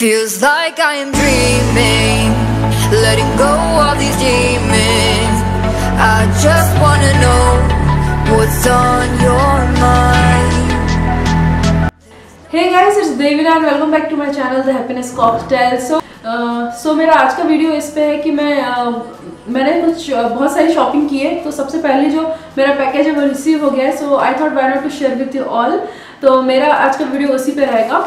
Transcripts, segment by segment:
Feels like I am dreaming, letting go of these demons. I just wanna know what's on your mind. Hey guys, it's Devina and welcome back to my channel The Happiness Cocktail. So, uh, so मेरा आज का video इस पे है uh, मैंने कुछ uh, बहुत सारी शॉपिंग की है तो सबसे पहले जो मेरा पैकेज है वो रिसीव हो गया है so I thought why not to share with you all तो मेरा आज का वीडियो उसी पे रहेगा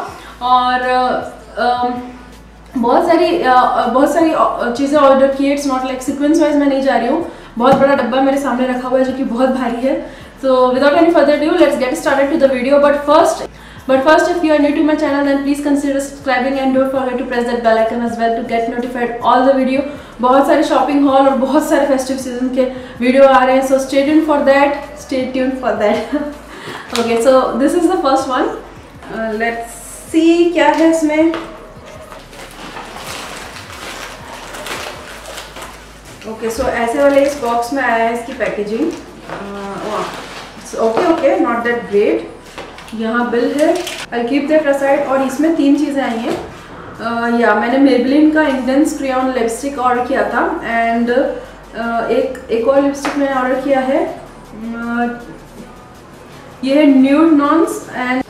और uh, um, बहुत सारी बहुत सारी चीज़ें ऑर्डर की it's not like sequence wise मैं नहीं जा रही हूँ. बहुत बड़ा डब्बा मेरे सामने रखा हुआ है जो कि बहुत भारी है. So without any further ado let's get started to the video but first but first if you are new to my channel then please consider subscribing and dot for to press that bell icon as well to get notified all the video बहुत सारे shopping haul और बहुत सारे festive season के video आ रहे हैं. So stay tuned for that stay tuned for that okay so this is the first one let's see क्या है इसमें? ओके सो ऐसे वाले इस बॉक्स में आया है इसकी packaging okay okay not that great यहाँ बिल है. आई कीप दैट असाइड और इसमें तीन चीज़ें आई हैं. Uh, या मैंने मेबलिन का इंटेंस क्रियॉन लिपस्टिक ऑर्डर किया था. एंड uh, एक एक और लिपस्टिक मैंने ऑर्डर किया है. Uh, ये है न्यूड नॉन्स एंड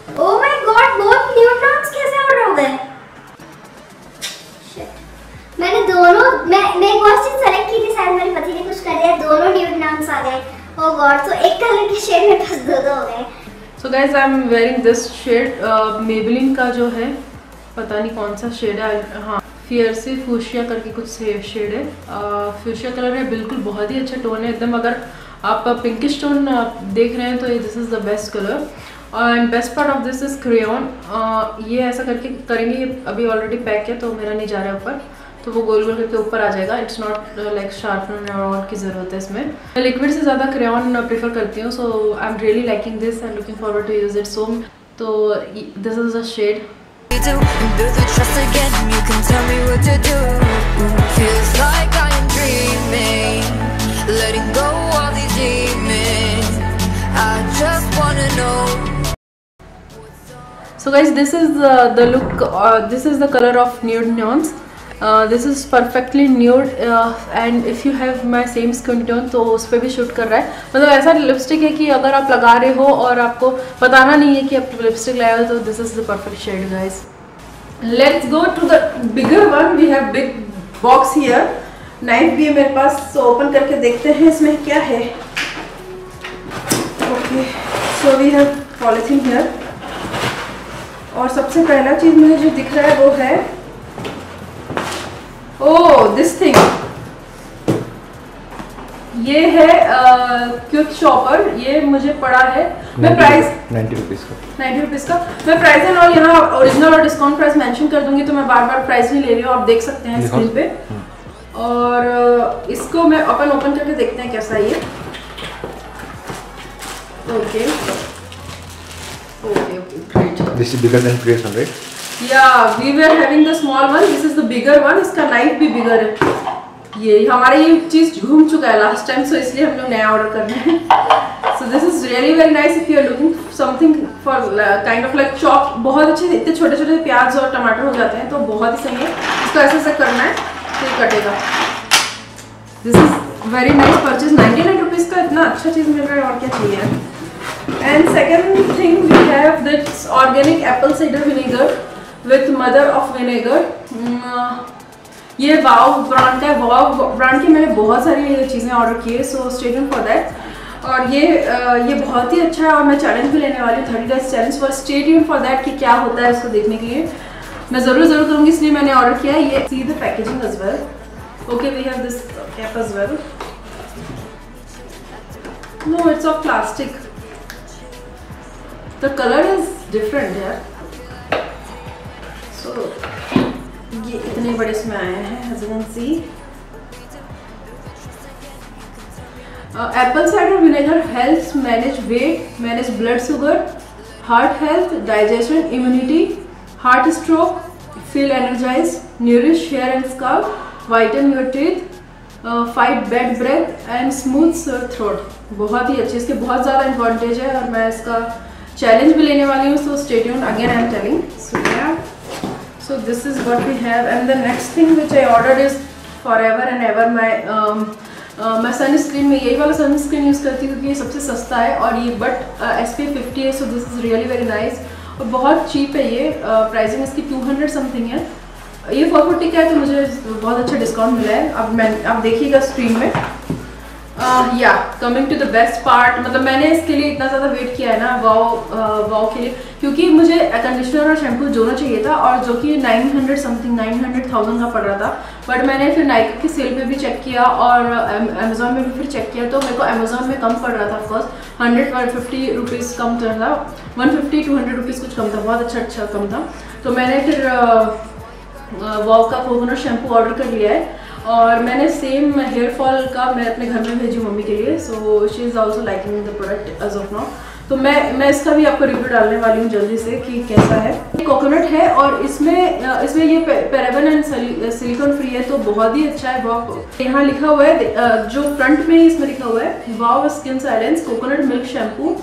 मैं मैं सेलेक्ट की थी मेरे पति ने कुछ कर दिया। दोनों न्यूड नाम्स आ गए। गॉड तो एक कलर के शेड में बस दो दो हो गए। So I am wearing this shade Maybelline का जो है, पता नहीं कौन सा शेड है हाँ फियर से फूशिया करके कुछ शेड है। फूशिया कलर है, बिल्कुल बहुत ही अच्छा टोन है, एकदम अगर आप पिंकिश टोन देख रहे हैं तो this is the best colour and best part of this is crayon ये ऐसा करके करेंगे अभी ऑलरेडी पैक है तो मेरा नहीं जा रहा है ऊपर। तो वो गोल गोल करके ऊपर आ जाएगा। इट्स नॉट लाइक शार्पनर और की ज़रूरत है इसमें। मैं लिक्विड से ज़्यादा क्रेन प्रेफर करती हूँ so I am really liking this I am looking forward to use it some तो this is a shade so guys this is the look this is the colour of nude nuance this is perfectly nude and if you have my same skin tone तो उस पर भी shoot कर रहा है। मतलब ऐसा लिपस्टिक है कि अगर आप लगा रहे हो और आपको बताना नहीं है कि आप लिपस्टिक लाए हो तो this is the perfect shade guys let's go to the bigger one we have big box here knife भी है मेरे पास सो ओपन करके देखते हैं इसमें क्या है। Okay so we have polythene here और सबसे पहला चीज़ मुझे जो दिख रहा है वो है ओह दिस थिंग ये है क्विक uh, शॉपर। ये मुझे पड़ा है। मैं प्राइस नाइन्टी रुपीज़ का। नाइन्टी रुपीज़ का। मैं प्राइस एंड ऑल यहाँ ओरिजिनल और डिस्काउंट प्राइस मेंशन कर दूँगी तो मैं बार बार प्राइस नहीं ले रही हूँ। आप देख सकते हैं स्क्रीन पे। और uh, इसको मैं अपन ओपन करके देखते हैं कैसा ये। Okay okay okay this is bigger than one right या we were having the small one this is the bigger one इसका नाइफ भी बिगर है। ये हमारा ये चीज़ घूम चुका है लास्ट टाइम सो इसलिए हम लोग नया ऑर्डर कर रहे हैं। So this is really very nice if you are looking something for kind of like chop बहुत अच्छे, इतने छोटे छोटे प्याज और टमाटर हो जाते हैं तो बहुत ही सही है। इसको ऐसे ऐसे करना है तो ये कटेगा। This is very nice purchase ninety nine rupees का इतना अच्छा चीज़ मिल रहा है और क्या चाहिए and second thing we have this organic apple cider vinegar with mother of vinegar ये वाव ब्रांड का वाव ब्रांड की मैंने बहुत सारी चीज़ें ऑर्डर की है सो स्टेडियम फॉर दैट और ये ये बहुत ही अच्छा है और मैं चैलेंज भी लेने वाली हूँ thirty days challenge for stadium for that कि क्या होता है इसको देखने के लिए. मैं ज़रूर ज़रूर करूँगी, इसलिए मैंने ऑर्डर किया है. ये see the packaging as well okay we have this cap as well no it's of plastic the colour is different यार इतने बड़े इसमें आए हैं can see apple cider vinegar help manage weight manage blood sugar heart health digestion immunity heart stroke feel energize nourish hair and scalp whiten your teeth fight bad breath and smooth throat बहुत ही अच्छे, इसके बहुत ज़्यादा advantage है और मैं इसका चैलेंज भी लेने वाली हूँ so stay tuned again I am telling so so this is what we have. And the next thing which I ordered is forever and ever. My um, uh, मैं सनस्क्रीन में यही वाला सनस्क्रीन यूज़ करती हूँ क्योंकि ये सबसे सस्ता है और ये बट एस पी फिफ्टी है so this is really very nice और बहुत चीप है ये प्राइसिंग uh, इसकी टू हंड्रेड समथिंग है. ये फोर फोर्टी का है तो मुझे बहुत अच्छा डिस्काउंट मिला है. अब मैं आप देखिएगा स्क्रीन में. या coming to the best part मतलब मैंने इसके लिए इतना ज़्यादा वेट किया है ना वाओ वाओ uh, के लिए क्योंकि मुझे कंडीशनर और शैम्पू दोनों चाहिए था और जो कि 900 समथिंग 900 थाउज़ेंड का पड़ रहा था बट मैंने फिर नाइक की सेल पे भी चेक किया और अमेजोन में भी फिर चेक किया तो मेरे को अमेजोन में कम पड़ रहा था first hundred one fifty rupees कम चल रहा one fifty two hundred rupees कुछ कम था बहुत अच्छा अच्छा कम था तो मैंने फिर वाओ का कोकोनट शैम्पू ऑर्डर कर लिया है और मैंने सेम हेयर फॉल का मैं अपने घर में भेजी मम्मी के लिए so she is also liking the product as of now तो मैं मैं इसका भी आपको रिव्यू डालने वाली हूँ जल्दी से कि कैसा है। ये कोकोनट है और इसमें इसमें ये पेरेबन एंड सिलिकॉन फ्री है तो बहुत ही अच्छा है, बहुत यहाँ लिखा हुआ है जो फ्रंट में इसमें लिखा हुआ है वाव skin science coconut milk shampoo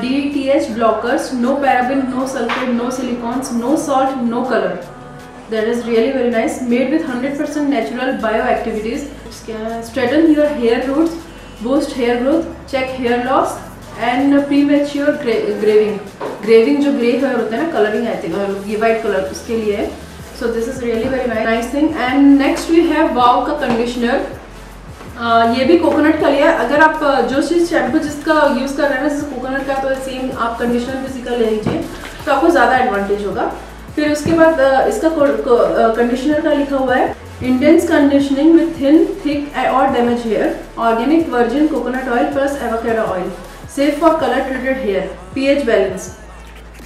D T H blockers no paraben no sulphate no silicones no salt no colour that is really very nice. Made with 100% natural bioactivities. Straighten your hair roots boost hair growth check hair loss and premature greying greying जो grey hair होता है ना colouring I think ये white colour उसके लिए है. So this is really very nice thing and next we have wow का conditioner uh, ये भी कोकोनट का लिया अगर आप uh, जो चीज़ शैम्पू जिसका यूज़ कर रहे हैं ना जैसे कोकोनट का तो सेम आप कंडीशनर इसी का ले लीजिए तो आपको ज़्यादा एडवांटेज होगा. फिर उसके बाद इसका कंडीशनर का लिखा हुआ है intense conditioning with thin thick और damage hair organic virgin coconut oil plus avocado oil safe for colour treated hair P H balance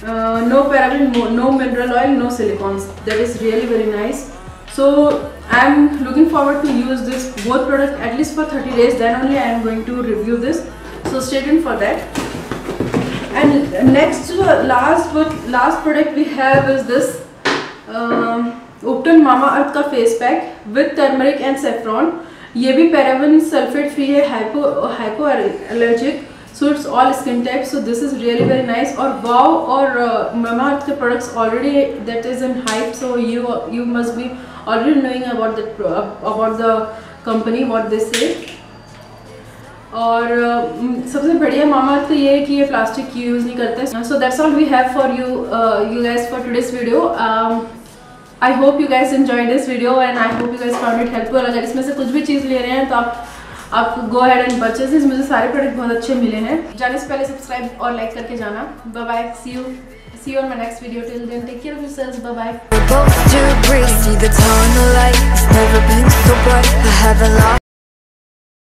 no paraben no mineral oil no silicones that is really very nice so I am looking forward to use this both product at least for thirty days then only I am going to review this so stay in for that and next last but last product we have is this um, Upton Mama Earth का face pack with turmeric and saffron ये भी paraben sulphate free है hypo hypoallergenic suits all skin types so this is really very nice or wow or uh, mama earth के products already that is in hype so you you must be already knowing about the about the company what they say और सबसे बढ़िया मामा तो ये है कि ये plastic की यूज़ नहीं करते। So that's all we have for you you guys for today's video I hope you guys enjoy this video and I hope you guys found it helpful अगर इसमें से कुछ भी चीज़ ले रहे हैं तो आप आप गो हैड एंड परचेज मुझे सारे प्रोडक्ट बहुत अच्छे मिले हैं। जाने से पहले सब्सक्राइब और लाइक करके जाना। Bye bye see you see you on my next video. Till then, take care of yourselves. Bye bye both to breathe see the tunnel lights. Never been so bright. I haven't lost